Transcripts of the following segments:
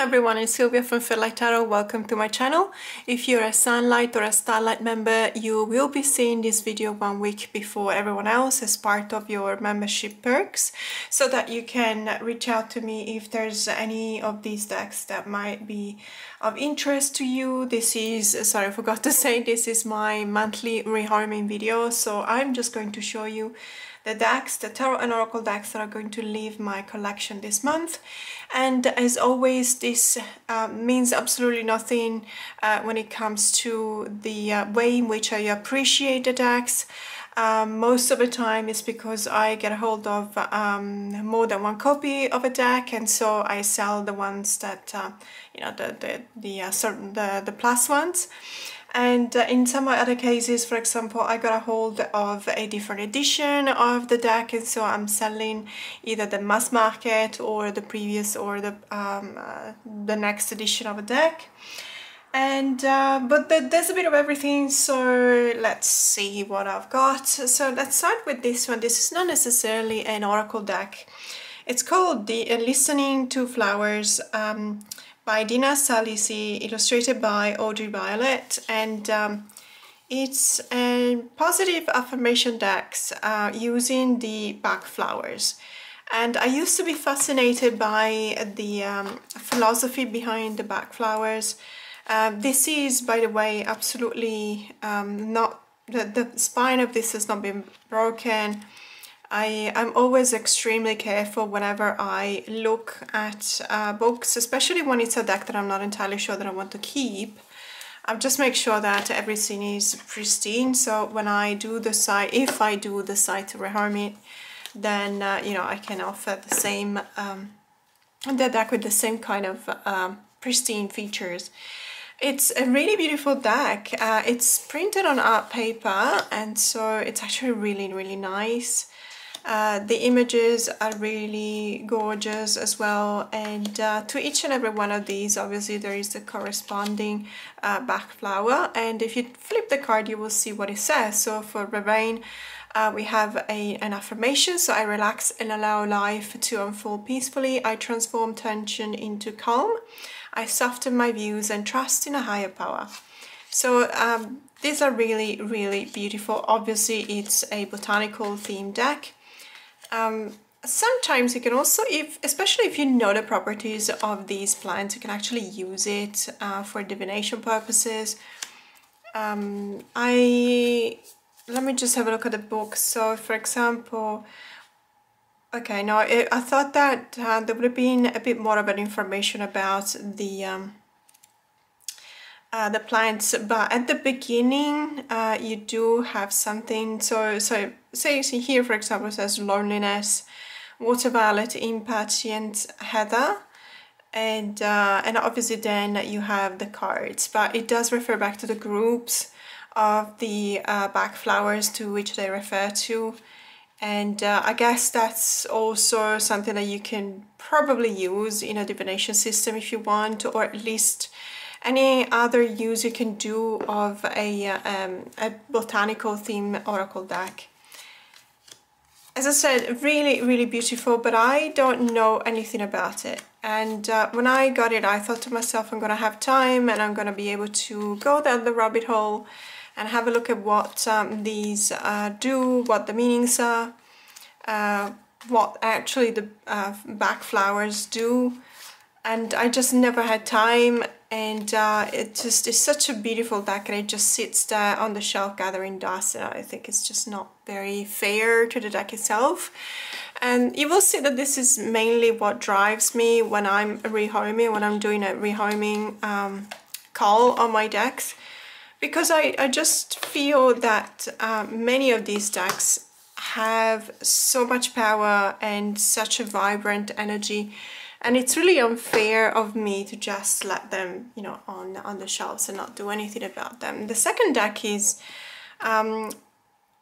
Everyone, it's Silvia from Fairlight Tarot. Welcome to my channel. If you're a Sunlight or a Starlight member, you will be seeing this video one week before everyone else as part of your membership perks so that you can reach out to me if there's any of these decks that might be of interest to you. This is, sorry I forgot to say, this is my monthly rehoming video so I'm just going to show you the decks, the Tarot and Oracle decks that are going to leave my collection this month. And as always, this uh, means absolutely nothing uh, when it comes to the uh, way in which I appreciate the decks. Um, most of the time it's because I get a hold of um, more than one copy of a deck and so I sell the ones that, uh, you know, the, the, the, uh, certain, the, the plus ones and uh, in some other cases for example I got a hold of a different edition of the deck and so I'm selling either the mass market or the previous or the um, uh, the next edition of a deck. And uh, but the, there's a bit of everything so let's see what I've got. So let's start with this one. This is not necessarily an oracle deck. It's called the uh, listening to flowers. Um, by Dina Salisi, illustrated by Audrey Violet, and um, it's a positive affirmation deck uh, using the Bach flowers. And I used to be fascinated by the um, philosophy behind the Bach flowers. Uh, this is, by the way, absolutely um, not, the, the spine of this has not been broken. I, I'm always extremely careful whenever I look at uh, books, especially when it's a deck that I'm not entirely sure that I want to keep. I just make sure that everything is pristine. So when I do decide, if I do decide to reharm it, then uh, you know I can offer the same um, the deck with the same kind of um, pristine features. It's a really beautiful deck. Uh, it's printed on art paper and so it's actually really really nice. Uh, the images are really gorgeous as well and uh, to each and every one of these obviously there is the corresponding uh, Bach flower and if you flip the card you will see what it says. So for Vervain uh, we have a, an affirmation. So I relax and allow life to unfold peacefully. I transform tension into calm. I soften my views and trust in a higher power. So um, these are really really beautiful. Obviously it's a botanical theme deck um, sometimes you can also, if especially if you know the properties of these plants, you can actually use it uh, for divination purposes. Um, I let me just have a look at the book. So, for example, okay, now I, I thought that uh, there would have been a bit more of an information about the um, uh, the plants but at the beginning uh, you do have something so so say see here for example says loneliness water violet impatient heather and uh, and obviously then you have the cards but it does refer back to the groups of the uh, Bach flowers to which they refer to. And uh, I guess that's also something that you can probably use in a divination system if you want or at least any other use you can do of a, um, a botanical theme oracle deck. As I said, really, really beautiful, but I don't know anything about it. And uh, when I got it, I thought to myself, I'm going to have time and I'm going to be able to go down the rabbit hole and have a look at what um, these uh, do, what the meanings are, uh, what actually the uh, Bach flowers do. And I just never had time and uh, it just is such a beautiful deck and it just sits there on the shelf gathering dust and I think it's just not very fair to the deck itself. And you will see that this is mainly what drives me when I'm rehoming, when I'm doing a rehoming um, call on my decks because I, I just feel that uh, many of these decks have so much power and such a vibrant energy and it's really unfair of me to just let them you know on on the shelves and not do anything about them. The second deck is um,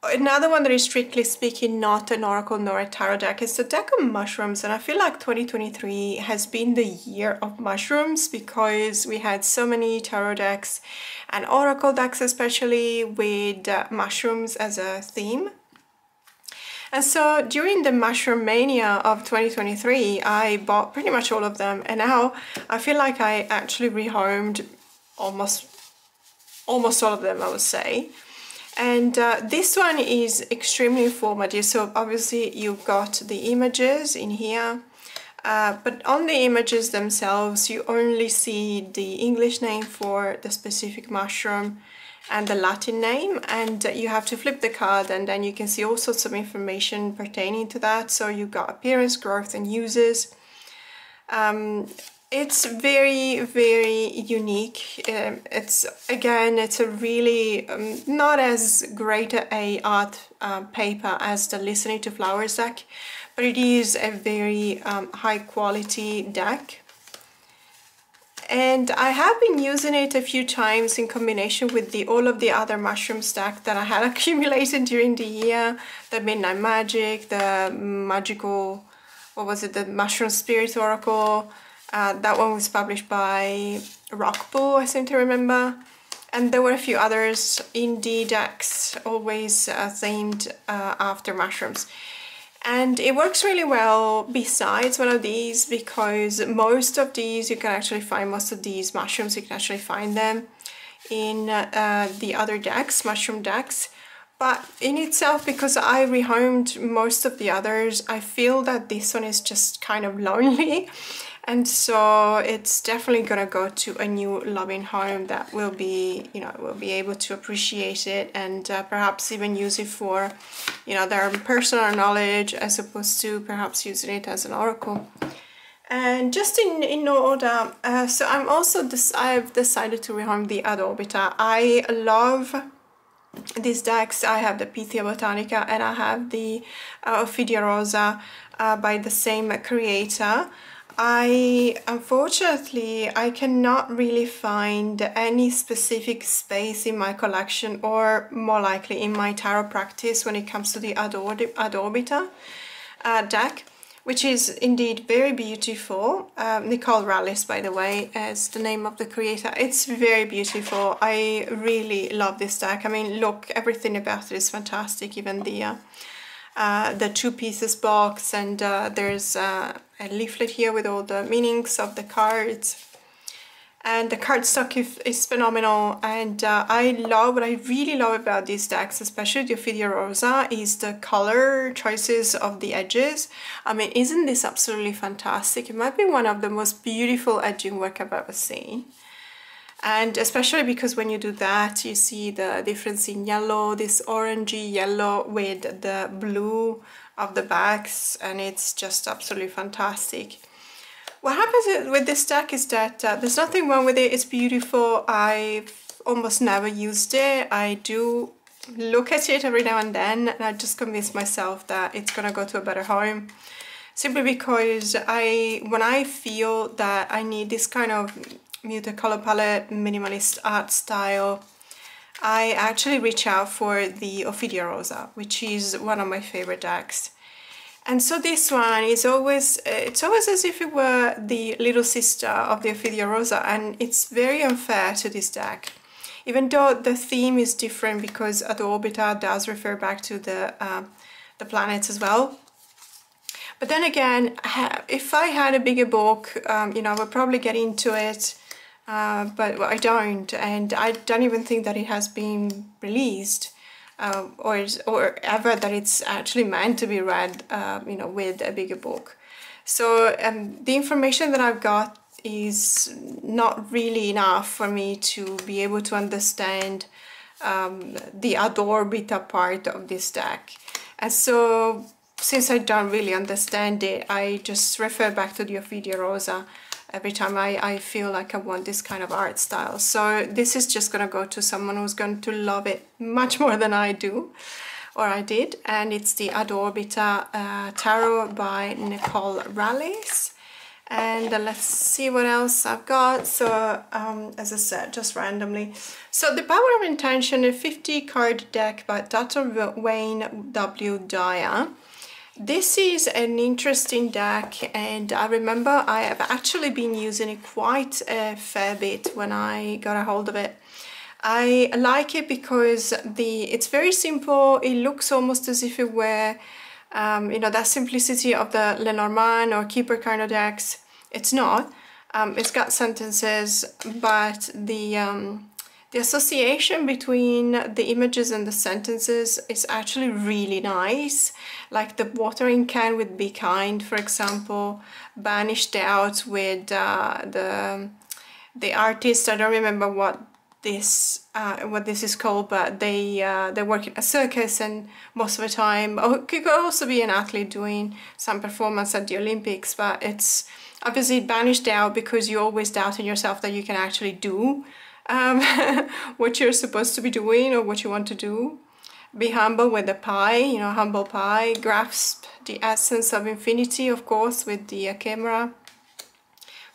another one that is strictly speaking not an oracle nor a tarot deck. It's a deck of mushrooms and i feel like 2023 has been the year of mushrooms because we had so many tarot decks and oracle decks especially with uh, mushrooms as a theme And so during the Mushroom Mania of 2023, I bought pretty much all of them. And now I feel like I actually rehomed almost, almost all of them, I would say. And uh, this one is extremely informative. So obviously you've got the images in here. Uh, but on the images themselves, you only see the English name for the specific mushroom and the Latin name and you have to flip the card and then you can see all sorts of information pertaining to that. So you've got appearance growth and uses. Um, it's very very unique. Um, it's again it's a really um, not as great a art uh, paper as the listening to flowers deck but it is a very um, high quality deck and I have been using it a few times in combination with the all of the other mushroom stack that I had accumulated during the year. The Midnight Magic, the magical what was it, the Mushroom Spirit Oracle. Uh, that one was published by Rockpool, I seem to remember. And there were a few others indie decks always uh, themed uh, after mushrooms and it works really well besides one of these because most of these you can actually find most of these mushrooms you can actually find them in uh, the other decks mushroom decks. But in itself because I rehomed most of the others I feel that this one is just kind of lonely and so it's definitely gonna go to a new loving home that will be you know will be able to appreciate it and uh, perhaps even use it for you know their personal knowledge as opposed to perhaps using it as an oracle. And just in in order uh, so I'm also this I've decided to rehome the Ad I love these decks. I have the Pythia Botanica and I have the uh, Ophidia Rosa uh, by the same creator I unfortunately I cannot really find any specific space in my collection or more likely in my tarot practice when it comes to the Ad Orbita uh, deck which is indeed very beautiful. Um, Nicole Rallis, by the way, is the name of the creator. It's very beautiful. I really love this deck. I mean, look, everything about it is fantastic. Even the uh, uh, the two pieces box and uh, there's uh, a leaflet here with all the meanings of the cards. And the cardstock is, is phenomenal and uh, I love what I really love about these decks especially the Ophidia Rosa is the color choices of the edges. I mean isn't this absolutely fantastic? It might be one of the most beautiful edging work I've ever seen and especially because when you do that you see the difference in yellow this orangey yellow with the blue of the backs and it's just absolutely fantastic. What happens with this deck is that uh, there's nothing wrong with it. It's beautiful. I've almost never used it. I do look at it every now and then and I just convince myself that it's gonna go to a better home. Simply because I when I feel that I need this kind of muted color palette, minimalist art style, I actually reach out for the Ophidia Rosa, which is one of my favorite decks. And so this one is always, it's always as if it were the little sister of the Ophidia Rosa and it's very unfair to this deck. Even though the theme is different because Ad Orbita does refer back to the, uh, the planets as well. But then again, if I had a bigger book, um, you know, I would probably get into it uh, but I don't and I don't even think that it has been released uh, or, or ever that it's actually meant to be read uh, you know with a bigger book. So um, the information that I've got is not really enough for me to be able to understand um, the Ad Orbita part of this deck. And so since I don't really understand it I just refer back to the Ophidia Rosa every time I, I feel like I want this kind of art style. So this is just gonna go to someone who's going to love it much more than I do or I did and it's the Ad Orbita uh, Tarot by Nicole Rallis and uh, let's see what else I've got so um, as I said just randomly so the Power of Intention a 50 card deck by Dr. Wayne W. Dyer this is an interesting deck and I remember I have actually been using it quite a fair bit when I got a hold of it. I like it because the it's very simple, it looks almost as if it were um, you know, that simplicity of the Lenormand or Kipper kind of decks. It's not. Um, it's got sentences, but the um, the association between the images and the sentences is actually really nice. Like the watering can with Be Kind, for example, banished out with uh, the the artist. I don't remember what this uh, what this is called, but they uh, they work in a circus and most of the time, oh, it could also be an athlete doing some performance at the Olympics, but it's obviously banished out because you always doubt in yourself that you can actually do um, what you're supposed to be doing or what you want to do. Be humble with the pie, you know, humble pie, grasp the essence of infinity, of course, with the uh, camera.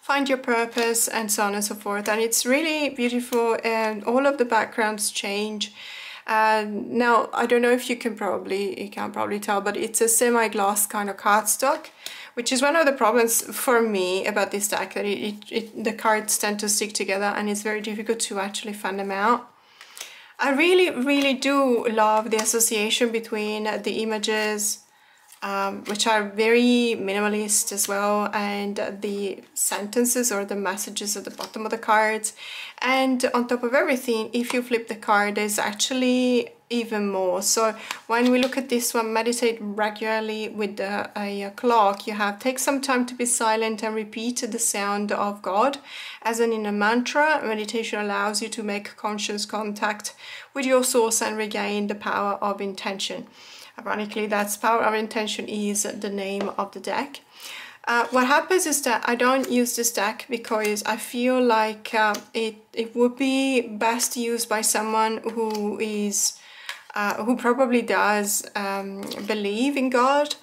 Find your purpose and so on and so forth. And it's really beautiful and all of the backgrounds change. And now, I don't know if you can probably, you can probably tell, but it's a semi-gloss kind of cardstock which is one of the problems for me about this deck, that it, it, it, the cards tend to stick together and it's very difficult to actually find them out. I really, really do love the association between the images, um, which are very minimalist as well, and the sentences or the messages at the bottom of the cards. And on top of everything, if you flip the card, there's actually even more. So when we look at this one, meditate regularly with a, a, clock, you have take some time to be silent and repeat the sound of God. As an inner mantra, meditation allows you to make conscious contact with your source and regain the power of intention. Ironically, that's power of intention is the name of the deck. Uh, what happens is that I don't use this deck because I feel like uh, it, it would be best used by someone who is uh, who probably does um, believe in God.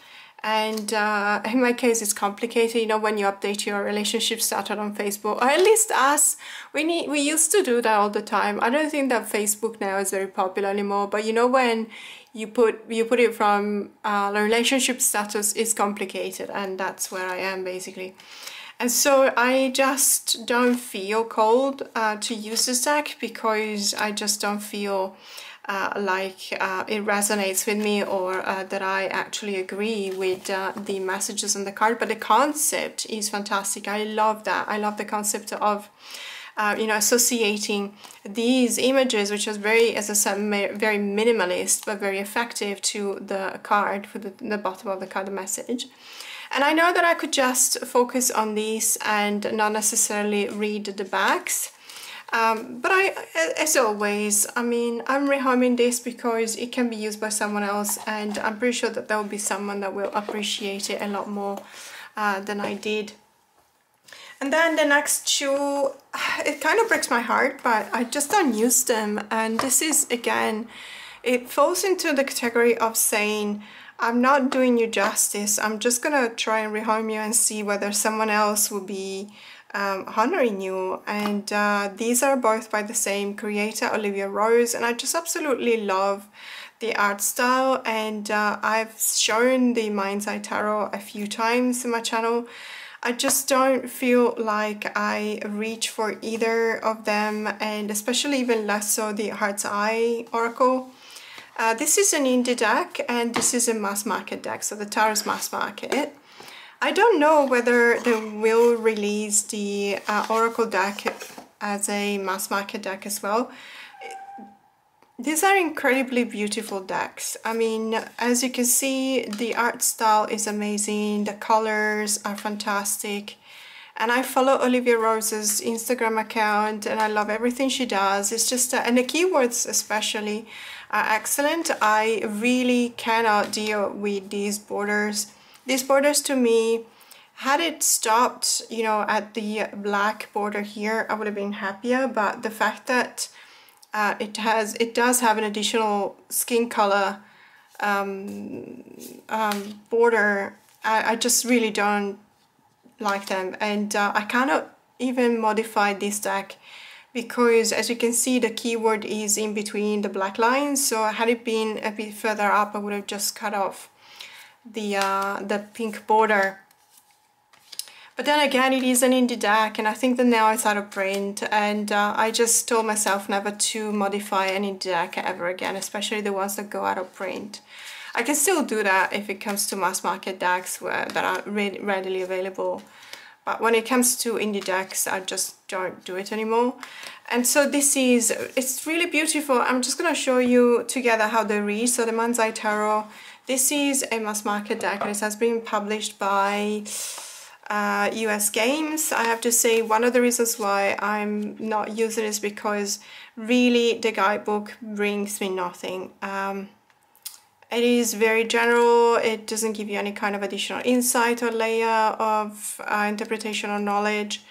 And uh, in my case, it's complicated. You know, when you update your relationship status on Facebook, or at least us, we need we used to do that all the time. I don't think that Facebook now is very popular anymore. But you know, when you put you put it from uh, the relationship status is complicated, and that's where I am basically. And so I just don't feel called uh, to use this deck because I just don't feel uh, like uh, it resonates with me or uh, that I actually agree with uh, the messages on the card but the concept is fantastic. I love that. I love the concept of uh, you know associating these images which is very as I said very minimalist but very effective to the card for the, the bottom of the card the message. And I know that I could just focus on these and not necessarily read the backs um, but I, as always, I mean, I'm rehoming this because it can be used by someone else and I'm pretty sure that there will be someone that will appreciate it a lot more uh, than I did. And then the next two, it kind of breaks my heart, but I just don't use them. And this is, again, it falls into the category of saying, I'm not doing you justice. I'm just gonna try and rehome you and see whether someone else will be um, honoring you and uh, these are both by the same creator Olivia Rose and I just absolutely love the art style and uh, I've shown the Mind's Eye Tarot a few times in my channel I just don't feel like I reach for either of them and especially even less so the Heart's Eye Oracle. Uh, this is an indie deck and this is a mass market deck, so the Tarot's mass market. I don't know whether they will release the uh, Oracle deck as a mass market deck as well. These are incredibly beautiful decks. I mean, as you can see, the art style is amazing. The colors are fantastic. And I follow Olivia Rose's Instagram account and I love everything she does. It's just, uh, and the keywords especially are excellent. I really cannot deal with these borders these borders to me, had it stopped, you know, at the black border here, I would have been happier. But the fact that uh, it has, it does have an additional skin color um, um, border, I, I, just really don't like them. And uh, I cannot even modify this deck because as you can see the keyword is in between the black lines so had it been a bit further up I would have just cut off the, uh, the pink border. But then again, it is an indie deck and I think that now it's out of print and uh, I just told myself never to modify an indie deck ever again, especially the ones that go out of print. I can still do that if it comes to mass market decks where, that are readily available. But when it comes to indie decks, I just don't do it anymore. And so this is, it's really beautiful. I'm just going to show you together how they read. So the Mind's Eye Tarot, this is a mass market deck and it has been published by uh, US Games. I have to say one of the reasons why I'm not using is because really the guidebook brings me nothing. Um, it is very general, it doesn't give you any kind of additional insight or layer of uh, interpretation or knowledge.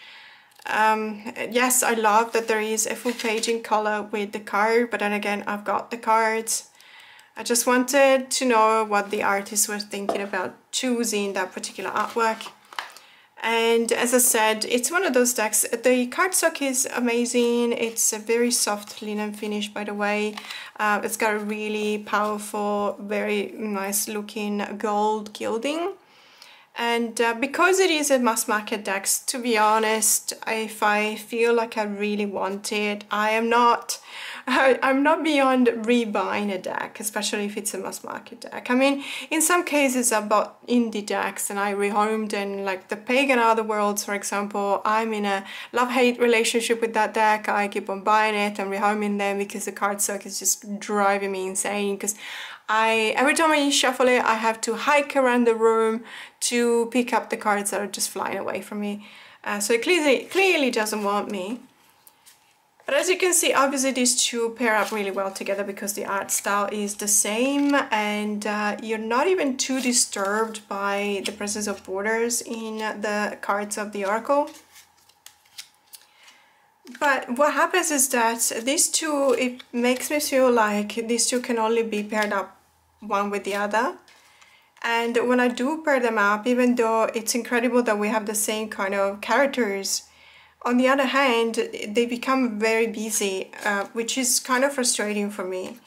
Um, yes, I love that there is a full page in color with the card, but then again, I've got the cards. I just wanted to know what the artists were thinking about choosing that particular artwork. And as I said it's one of those decks the cardstock is amazing. It's a very soft linen finish by the way. Uh, it's got a really powerful very nice looking gold gilding. And uh, because it is a mass market deck to be honest if I feel like I really want it I am not I'm not beyond rebuying a deck, especially if it's a mass market deck. I mean, in some cases I bought indie decks and I rehomed and like the Pagan Other Worlds, for example, I'm in a love-hate relationship with that deck. I keep on buying it and rehoming them because the cardstock is just driving me insane because I every time I shuffle it, I have to hike around the room to pick up the cards that are just flying away from me. Uh, so it clearly, clearly doesn't want me. But as you can see, obviously these two pair up really well together because the art style is the same and uh, you're not even too disturbed by the presence of borders in the cards of the Oracle. But what happens is that these two, it makes me feel like these two can only be paired up one with the other. And when I do pair them up, even though it's incredible that we have the same kind of characters, on the other hand, they become very busy, uh, which is kind of frustrating for me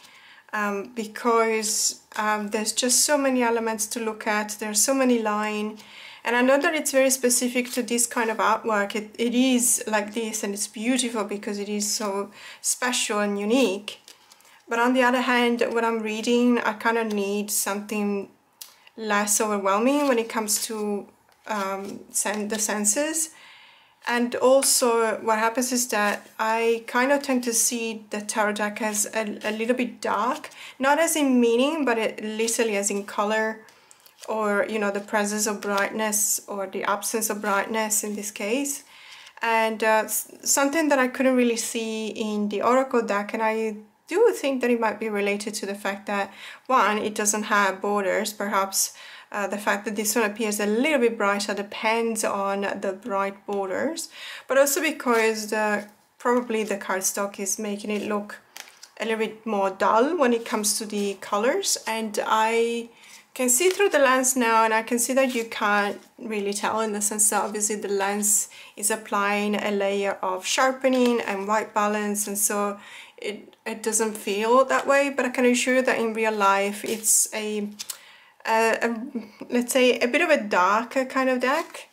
um, because um, there's just so many elements to look at, there's so many lines, and I know that it's very specific to this kind of artwork. It, it is like this and it's beautiful because it is so special and unique. But on the other hand, when I'm reading, I kind of need something less overwhelming when it comes to um, the senses and also what happens is that I kind of tend to see the tarot deck as a, a little bit dark, not as in meaning, but it, literally as in color or, you know, the presence of brightness or the absence of brightness in this case. And uh, something that I couldn't really see in the Oracle deck, and I do think that it might be related to the fact that, one, it doesn't have borders, perhaps uh, the fact that this one appears a little bit brighter depends on the bright borders, but also because the, probably the cardstock is making it look a little bit more dull when it comes to the colors and I can see through the lens now and I can see that you can't really tell in the sense that obviously the lens is applying a layer of sharpening and white balance and so it, it doesn't feel that way but I can assure you that in real life it's a a, let's say a bit of a darker kind of deck.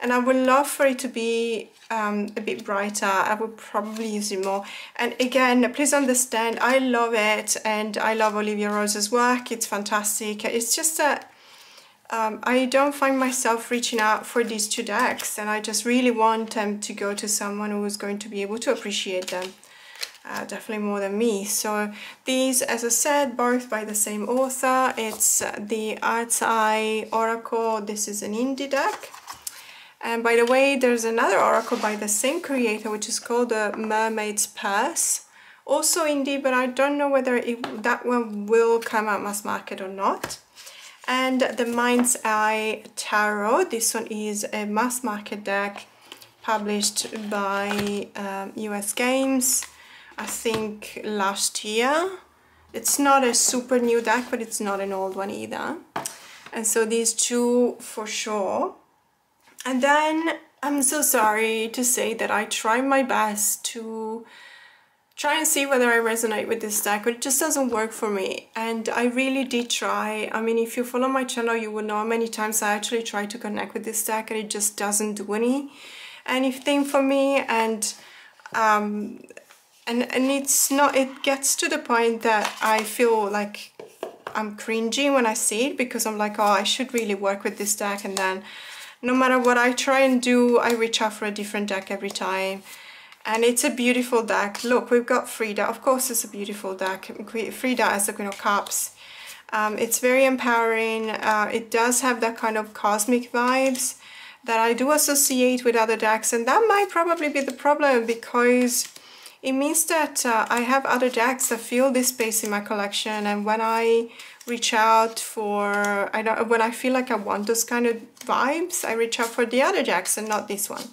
And I would love for it to be um, a bit brighter. I would probably use it more. And again please understand I love it and I love Olivia Rose's work. It's fantastic. It's just that um, I don't find myself reaching out for these two decks and I just really want them to go to someone who is going to be able to appreciate them uh, definitely more than me. So these, as I said, both by the same author. It's the Heart's Eye Oracle. This is an indie deck. And by the way, there's another oracle by the same creator, which is called the Mermaid's Purse. Also indie, but I don't know whether it, that one will come out mass market or not. And the Mind's Eye Tarot. This one is a mass market deck published by um, US Games. I think last year. It's not a super new deck, but it's not an old one either. And so these two for sure. And then I'm so sorry to say that I try my best to try and see whether I resonate with this deck, but it just doesn't work for me. And I really did try. I mean, if you follow my channel, you will know how many times I actually try to connect with this deck and it just doesn't do any anything for me. And um, and and it's not it gets to the point that I feel like I'm cringing when I see it because I'm like, oh, I should really work with this deck and then no matter what I try and do, I reach out for a different deck every time. And it's a beautiful deck. Look, we've got Frida. Of course, it's a beautiful deck. Frida as the Queen of Cups. Um, it's very empowering. Uh, it does have that kind of cosmic vibes that I do associate with other decks. And that might probably be the problem because it means that uh, I have other decks that fill this space in my collection. And when I reach out for, I don't, when I feel like I want those kind of vibes, I reach out for the other decks and not this one.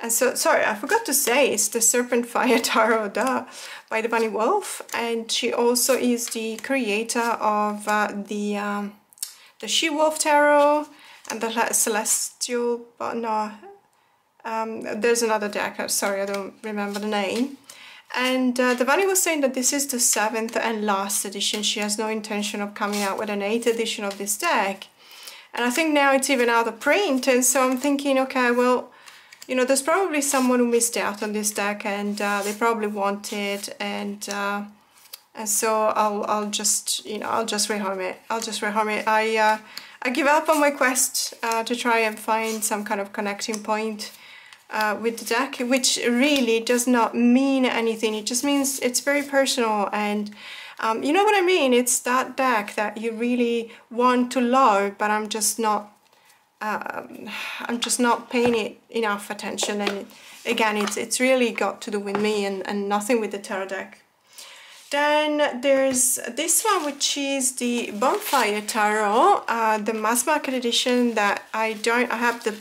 And so, sorry, I forgot to say, it's the Serpent Fire Tarot duh, by the Bunny Wolf. And she also is the creator of uh, the, um, the She-Wolf Tarot and the Celestial, but no, um, there's another deck, sorry, I don't remember the name. And uh, the Bunny was saying that this is the seventh and last edition. She has no intention of coming out with an eighth edition of this deck. And I think now it's even out of print. And so I'm thinking, okay, well, you know, there's probably someone who missed out on this deck and uh, they probably want it. And, uh, and so I'll, I'll just, you know, I'll just rehome it. I'll just rehome it. I, uh, I give up on my quest uh, to try and find some kind of connecting point uh, with the deck, which really does not mean anything. It just means it's very personal and um, you know what I mean? It's that deck that you really want to love, but I'm just not, um, I'm just not paying it enough attention. And it, again, it's it's really got to do with me and, and nothing with the tarot deck. Then there's this one, which is the Bonfire Tarot, uh, the mass market edition that I don't, I have the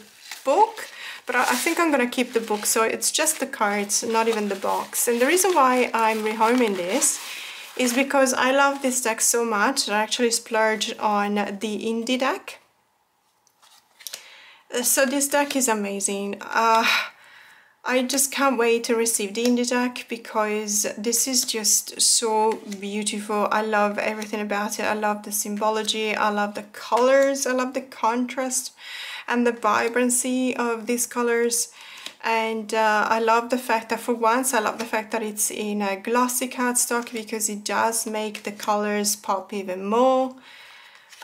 book, but I think I'm going to keep the book, so it's just the cards, not even the box. And the reason why I'm rehoming this is because I love this deck so much I actually splurged on the indie deck. Uh, so this deck is amazing. Uh, I just can't wait to receive the indie deck because this is just so beautiful. I love everything about it. I love the symbology. I love the colors. I love the contrast and the vibrancy of these colors. And uh, I love the fact that for once I love the fact that it's in a glossy cardstock because it does make the colors pop even more.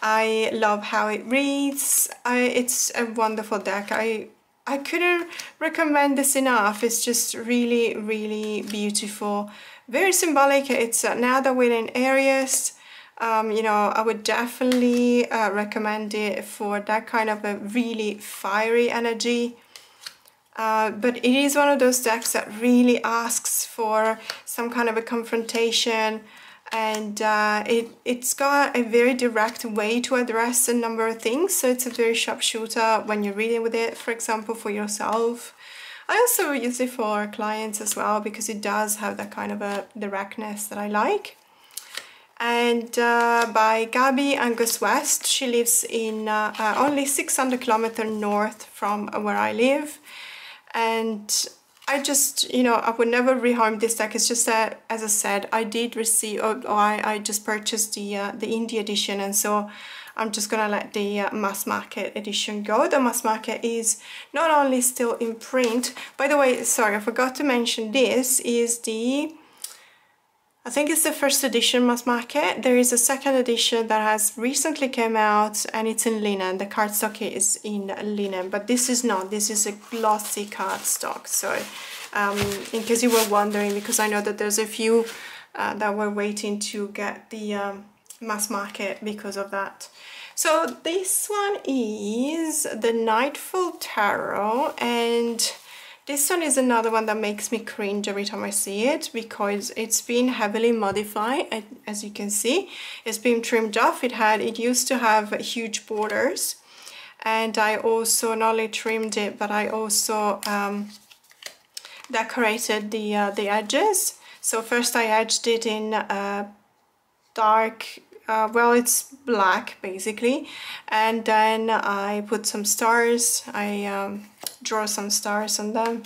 I love how it reads. I, it's a wonderful deck. I I couldn't recommend this enough. It's just really really beautiful. Very symbolic. It's now that we're in Aries um, you know, I would definitely uh, recommend it for that kind of a really fiery energy. Uh, but it is one of those decks that really asks for some kind of a confrontation and uh, it, it's got a very direct way to address a number of things. So it's a very sharpshooter when you're reading with it for example for yourself. I also use it for clients as well because it does have that kind of a directness that I like and uh, by Gabby Angus West. She lives in uh, uh, only 600 kilometers north from where I live and I just, you know, I would never rehome this deck. It's just that, as I said, I did receive, or, or I, I just purchased the uh, the indie edition, and so I'm just gonna let the uh, mass market edition go. The mass market is not only still in print. By the way, sorry, I forgot to mention this is the I think it's the first edition mass market. There is a second edition that has recently came out and it's in linen. The cardstock is in linen, but this is not. This is a glossy cardstock. So um, in case you were wondering, because I know that there's a few uh, that were waiting to get the um, mass market because of that. So this one is the Nightfall Tarot and this one is another one that makes me cringe every time I see it because it's been heavily modified as you can see. It's been trimmed off. It had it used to have huge borders and I also not only trimmed it but I also um, decorated the, uh, the edges. So first I edged it in uh, dark uh, well it's black basically and then I put some stars I um, draw some stars on them.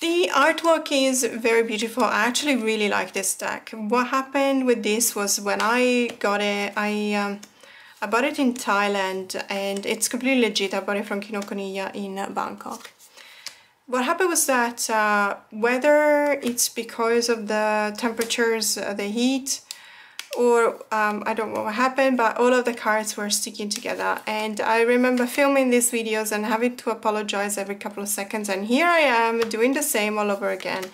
The artwork is very beautiful. I actually really like this deck. What happened with this was when I got it I um, I bought it in Thailand and it's completely legit. I bought it from Kinokuniya in Bangkok. What happened was that uh, whether it's because of the temperatures, uh, the heat, or um, I don't know what happened but all of the cards were sticking together. And I remember filming these videos and having to apologize every couple of seconds and here I am doing the same all over again.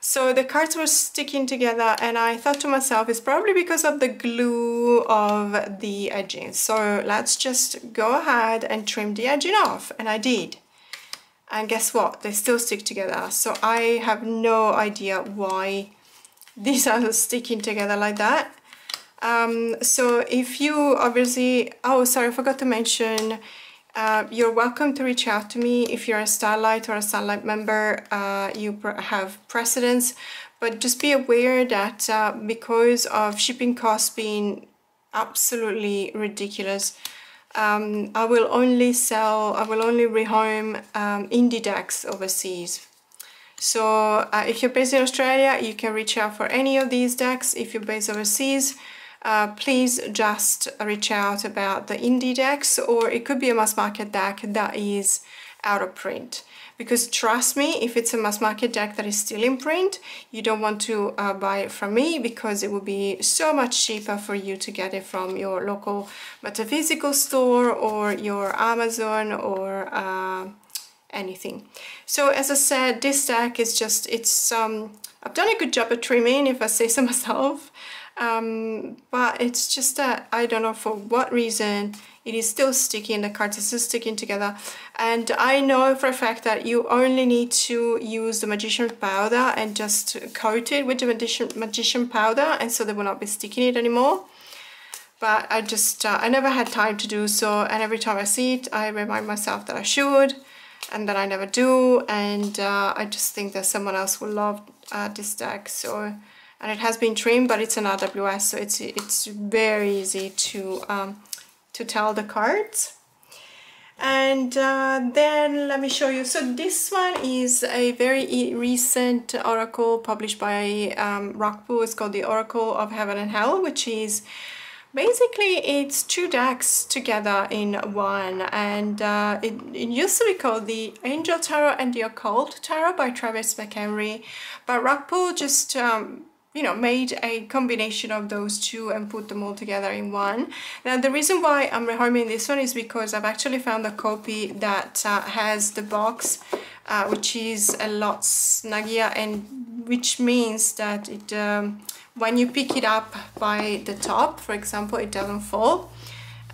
So the cards were sticking together and I thought to myself it's probably because of the glue of the edging. So let's just go ahead and trim the edging off. And I did. And guess what? They still stick together. So I have no idea why these are sticking together like that um, so if you obviously oh sorry I forgot to mention uh, you're welcome to reach out to me. If you're a Starlight or a Starlight member uh, you have precedence. But just be aware that uh, because of shipping costs being absolutely ridiculous um, I will only sell I will only rehome um, indie decks overseas. So uh, if you're based in Australia you can reach out for any of these decks. If you're based overseas uh, please just reach out about the indie decks or it could be a mass market deck that is out of print. Because trust me if it's a mass market deck that is still in print you don't want to uh, buy it from me because it will be so much cheaper for you to get it from your local metaphysical store or your Amazon or uh, anything. So as I said this deck is just it's um I've done a good job of trimming if I say so myself um, but it's just that I don't know for what reason it is still sticking the cards are still sticking together. And I know for a fact that you only need to use the magician powder and just coat it with the magician, magician powder and so they will not be sticking it anymore. But I just uh, I never had time to do so and every time I see it I remind myself that I should and that I never do and uh, I just think that someone else will love uh, this deck so and it has been trimmed but it's an RWS so it's it's very easy to um, to tell the cards. And uh, then let me show you. So this one is a very recent oracle published by um, Rockpool it's called the Oracle of Heaven and Hell which is basically it's two decks together in one. And uh, it, it, used to be called the Angel Tarot and the Occult Tarot by Travis McHenry. But Rockpool just um, you know made a combination of those two and put them all together in one now the reason why I'm rehoming this one is because I've actually found a copy that uh, has the box uh, which is a lot snuggier and which means that it um, when you pick it up by the top, for example, it doesn't fall.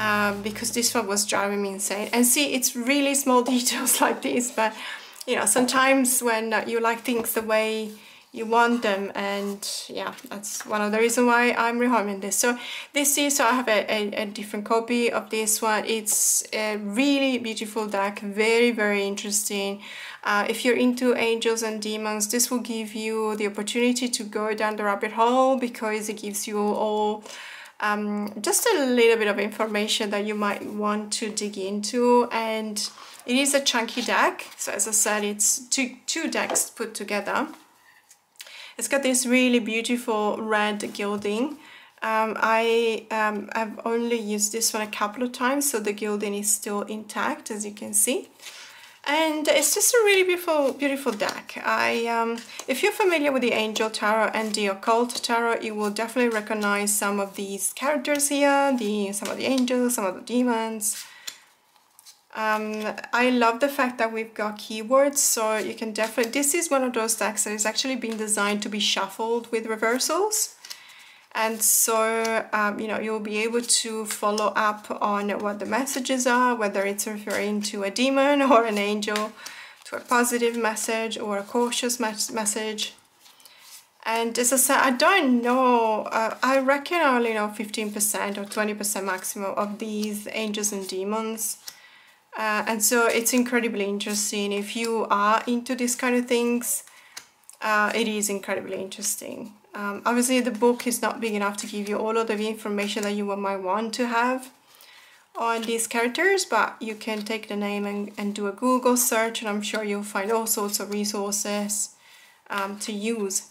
Um, because this one was driving me insane. And see, it's really small details like this, but you know, sometimes when you like things the way you want them and yeah that's one of the reasons why I'm rehoming this. So this is so I have a, a, a, different copy of this one. It's a really beautiful deck very very interesting. Uh, if you're into angels and demons this will give you the opportunity to go down the rabbit hole because it gives you all um, just a little bit of information that you might want to dig into. And it is a chunky deck. So as I said it's two, two decks put together it's got this really beautiful red gilding. Um, I um, I've only used this one a couple of times, so the gilding is still intact, as you can see. And it's just a really beautiful, beautiful deck. I, um, if you're familiar with the Angel Tarot and the Occult Tarot, you will definitely recognize some of these characters here, the some of the angels, some of the demons, um, I love the fact that we've got keywords, so you can definitely, this is one of those decks that is actually been designed to be shuffled with reversals. And so, um, you know, you'll be able to follow up on what the messages are, whether it's referring to a demon or an angel, to a positive message or a cautious message. And as I said, I don't know, uh, I reckon I only know 15% or 20% maximum of these angels and demons. Uh, and so it's incredibly interesting. If you are into this kind of things, uh, it is incredibly interesting. Um, obviously the book is not big enough to give you all of the information that you might want to have on these characters, but you can take the name and, and do a Google search and I'm sure you'll find all sorts of resources um, to use.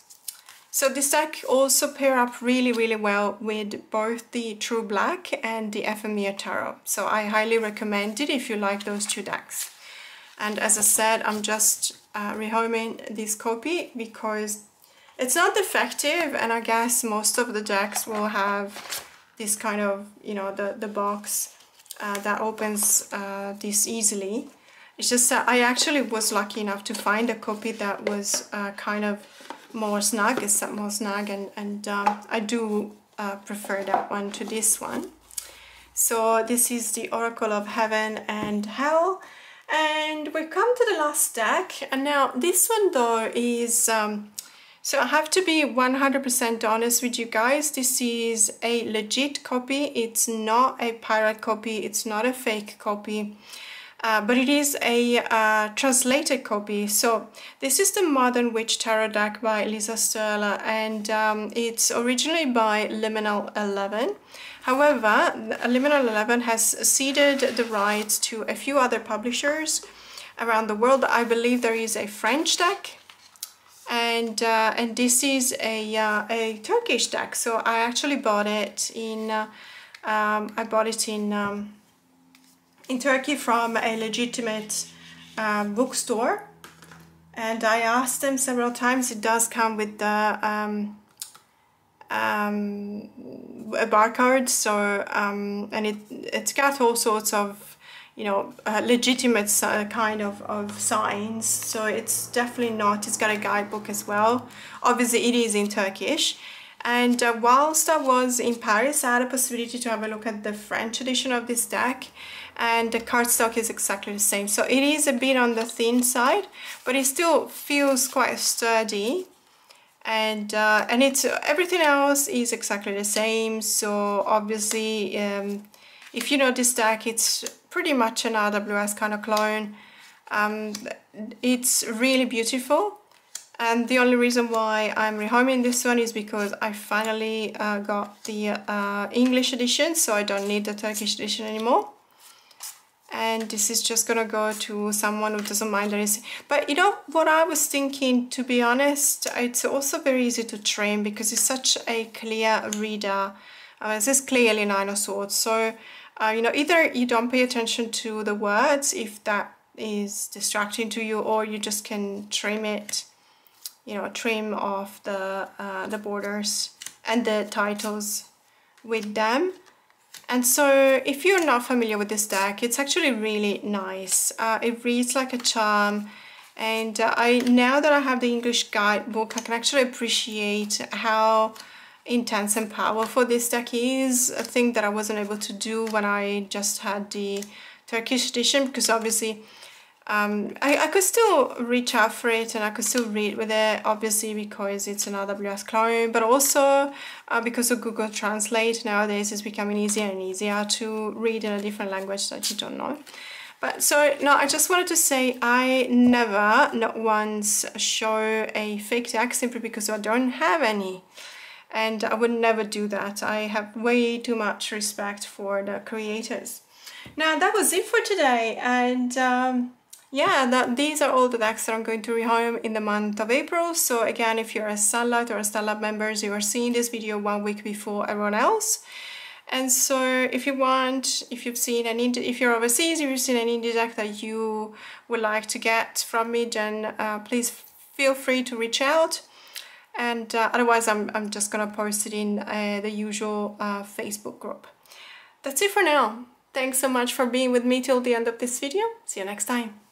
So this deck also pair up really, really well with both the True Black and the Ephemera Tarot. So I highly recommend it if you like those two decks. And as I said, I'm just uh, rehoming this copy because it's not defective and I guess most of the decks will have this kind of, you know, the, the box uh, that opens uh, this easily. It's just that I actually was lucky enough to find a copy that was uh, kind of more snug, it's more snug and, and um, I do uh, prefer that one to this one. So this is the Oracle of Heaven and Hell and we've come to the last deck and now this one though is um, so I have to be 100% honest with you guys. This is a legit copy. It's not a pirate copy. It's not a fake copy. Uh, but it is a uh, translated copy. So this is the Modern Witch Tarot deck by Lisa Sterler and um, it's originally by Liminal 11. However, Liminal 11 has ceded the rights to a few other publishers around the world. I believe there is a French deck and uh, and this is a uh, a Turkish deck so I actually bought it in uh, um, I bought it in um, in Turkey from a legitimate um, bookstore and I asked them several times it does come with the um, um, a barcode so um, and it it's got all sorts of you know, uh, legitimate uh, kind of, of signs. So it's definitely not, it's got a guidebook as well. Obviously it is in Turkish. And uh, whilst I was in Paris, I had a possibility to have a look at the French edition of this deck and the cardstock is exactly the same. So it is a bit on the thin side, but it still feels quite sturdy. And, uh, and it's everything else is exactly the same. So obviously, um, if you know this deck, it's pretty much an RWS kind of clone. Um, it's really beautiful and the only reason why I'm rehoming this one is because I finally uh, got the uh, English edition so I don't need the Turkish edition anymore and this is just gonna go to someone who doesn't mind anything but you know what I was thinking to be honest it's also very easy to trim because it's such a clear reader uh, this is clearly nine of swords so uh, you know, either you don't pay attention to the words if that is distracting to you or you just can trim it, you know, trim off the, uh, the borders and the titles with them. And so if you're not familiar with this deck, it's actually really nice. Uh, it reads like a charm and uh, I now that I have the English guidebook, I can actually appreciate how intense and powerful this deck is, a thing that I wasn't able to do when I just had the Turkish edition because obviously um, I, I could still reach out for it and I could still read with it obviously because it's an RWS clone but also uh, because of Google Translate nowadays it's becoming easier and easier to read in a different language that you don't know. But so no, I just wanted to say I never, not once, show a fake deck simply because I don't have any and I would never do that. I have way too much respect for the creators. Now that was it for today and um, yeah, that, these are all the decks that I'm going to rehome in the month of April. So again, if you're a Sunlight or a Starlight members, you are seeing this video one week before everyone else. And so if you want, if you've seen an indie, if you're overseas, if you've seen an indie deck that you would like to get from me, then uh, please feel free to reach out and uh, otherwise I'm, I'm just gonna post it in uh, the usual uh, Facebook group. That's it for now. Thanks so much for being with me till the end of this video. See you next time.